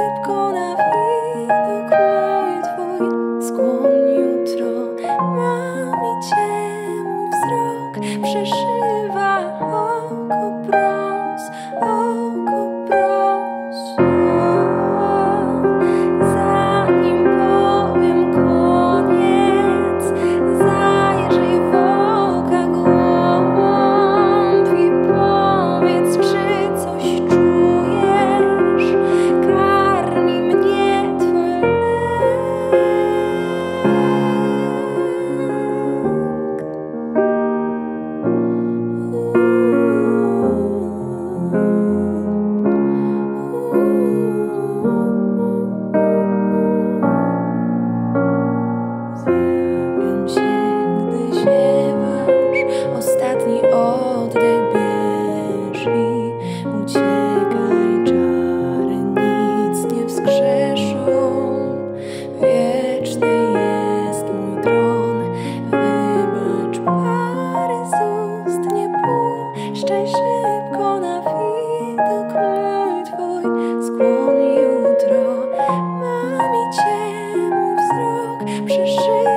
keep going skłon jutro. Mami ciemny wzrok przeżyje